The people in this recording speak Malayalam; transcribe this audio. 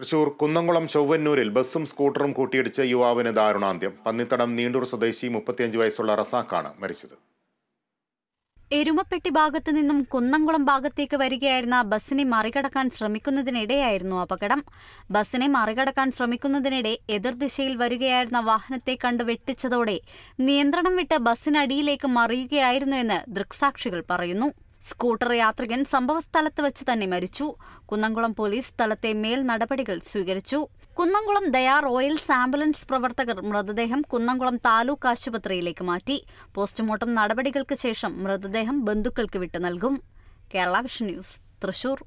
തൃശൂർ കുന്നംകുളം ചൊവ്വന്നൂരിൽ ബസ്സും സ്കൂട്ടറും കൂട്ടിയിടിച്ച് യുവാവിന് ദാരുണാന്ത്യം. പന്നിത്തടം നീണ്ടൂർ സ്വദേശി മുപ്പത്തിയഞ്ച് വയസ്സുള്ള റസാഖാണ് മരിച്ചത്. എരുമപ്പെട്ടി ഭാഗത്തു നിന്നും കുന്നംകുളം ഭാഗത്തേക്ക് വരികയായിരുന്ന ബസ്സിനെ മറികടക്കാൻ ശ്രമിക്കുന്നതിനിടെയായിരുന്നു അപകടം. ബസ്സിനെ മറികടക്കാൻ ശ്രമിക്കുന്നതിനിടെ എതിർദിശയിൽ വരികയായിരുന്ന വാഹനത്തെ കണ്ട് വെട്ടിച്ചതോടെ നിയന്ത്രണം വിട്ട് ബസ്സിനടിയിലേക്ക് മറിയുകയായിരുന്നു എന്ന് ദൃക്സാക്ഷികൾ പറയുന്നു. സ്കൂട്ടർ യാത്രികൻ സംഭവസ്ഥലത്ത് വെച്ച് തന്നെ മരിച്ചു. കുന്നംകുളം പോലീസ് സ്ഥലത്തെ മേൽ നടപടികൾ സ്വീകരിച്ചു. കുന്നംകുളം ദയാ റോയൽസ് ആംബുലൻസ് പ്രവർത്തകർ മൃതദേഹം കുന്നംകുളം താലൂക്ക് ആശുപത്രിയിലേക്ക് മാറ്റി. പോസ്റ്റ്മോർട്ടം നടപടികൾക്ക് ശേഷം മൃതദേഹം ബന്ധുക്കൾക്ക് വിട്ടു നൽകും. Kerala vision news Thrissur.